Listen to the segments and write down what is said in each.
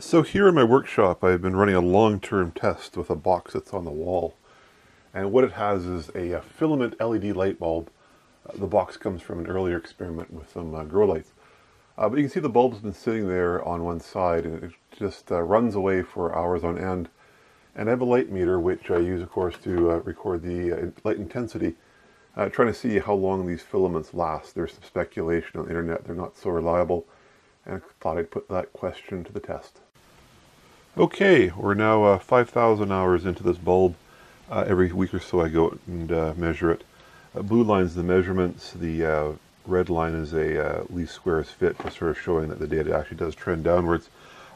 So here in my workshop, I've been running a long-term test with a box that's on the wall. And what it has is a, a filament LED light bulb. Uh, the box comes from an earlier experiment with some uh, grow lights. Uh, but you can see the bulb's been sitting there on one side and it just uh, runs away for hours on end. And I have a light meter, which I use, of course, to uh, record the uh, light intensity, trying to see how long these filaments last. There's some speculation on the internet. They're not so reliable and I thought I'd put that question to the test. Okay, we're now uh, 5,000 hours into this bulb. Uh, every week or so I go and uh, measure it. Uh, blue line's the measurements, the uh, red line is a uh, least squares fit, just sort of showing that the data actually does trend downwards.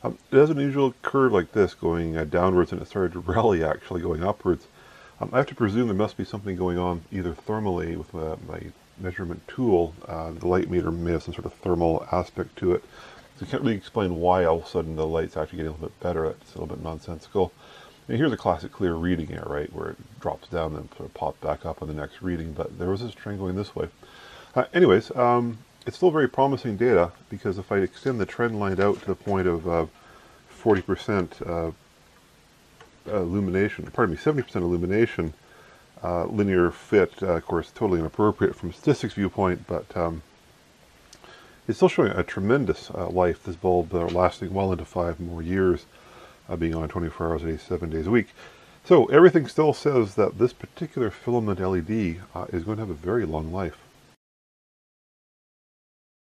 Um, it has an unusual curve like this going downwards and it started to rally actually going upwards. Um, I have to presume there must be something going on either thermally with my measurement tool, the light meter may have some sort of thermal aspect to it. So you can't really explain why all of a sudden the light's actually getting a little bit better. It's a little bit nonsensical. And here's a classic clear reading here, right, where it drops down and sort of pops back up on the next reading, but there was this trend going this way. Uh, anyways, um, it's still very promising data because if I extend the trend line out to the point of 40% uh, uh, illumination, pardon me, 70% illumination, uh, linear fit, uh, of course, totally inappropriate from a statistics viewpoint, but um, it's still showing a tremendous uh, life, this bulb uh, lasting well into five more years, uh, being on 24 hours a day, seven days a week. So everything still says that this particular filament LED uh, is going to have a very long life.